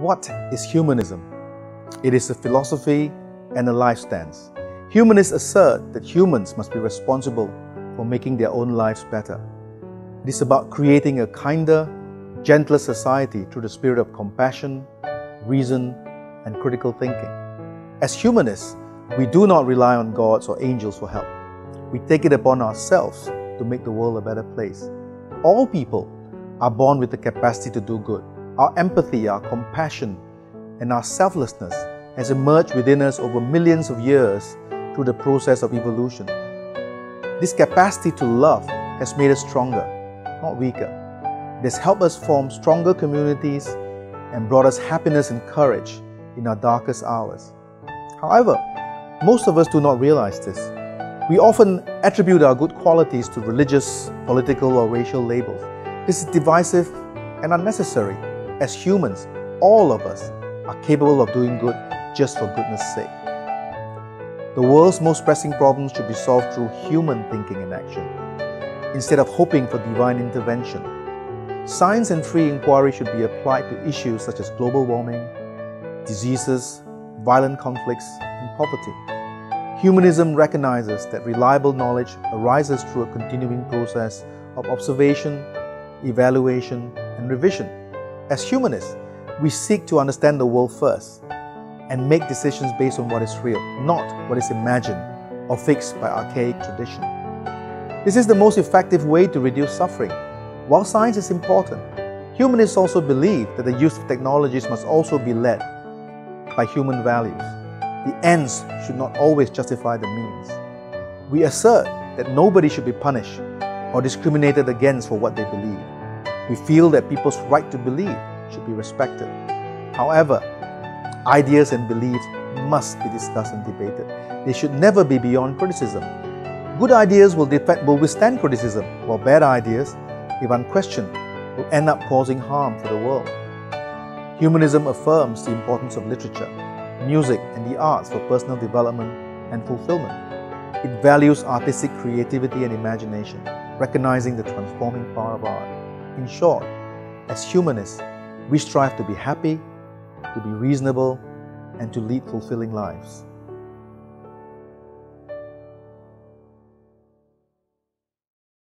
What is humanism? It is a philosophy and a life stance. Humanists assert that humans must be responsible for making their own lives better. It is about creating a kinder, gentler society through the spirit of compassion, reason, and critical thinking. As humanists, we do not rely on gods or angels for help. We take it upon ourselves to make the world a better place. All people are born with the capacity to do good. Our empathy, our compassion, and our selflessness has emerged within us over millions of years through the process of evolution. This capacity to love has made us stronger, not weaker. It has helped us form stronger communities and brought us happiness and courage in our darkest hours. However, most of us do not realize this. We often attribute our good qualities to religious, political, or racial labels. This is divisive and unnecessary. As humans, all of us are capable of doing good just for goodness sake. The world's most pressing problems should be solved through human thinking and action, instead of hoping for divine intervention. Science and free inquiry should be applied to issues such as global warming, diseases, violent conflicts, and poverty. Humanism recognizes that reliable knowledge arises through a continuing process of observation, evaluation, and revision. As humanists, we seek to understand the world first and make decisions based on what is real, not what is imagined or fixed by archaic tradition. This is the most effective way to reduce suffering. While science is important, humanists also believe that the use of technologies must also be led by human values. The ends should not always justify the means. We assert that nobody should be punished or discriminated against for what they believe. We feel that people's right to believe should be respected. However, ideas and beliefs must be discussed and debated. They should never be beyond criticism. Good ideas will, defend, will withstand criticism, while bad ideas, if unquestioned, will end up causing harm for the world. Humanism affirms the importance of literature, music, and the arts for personal development and fulfillment. It values artistic creativity and imagination, recognizing the transforming power of art. In short, as humanists, we strive to be happy, to be reasonable, and to lead fulfilling lives.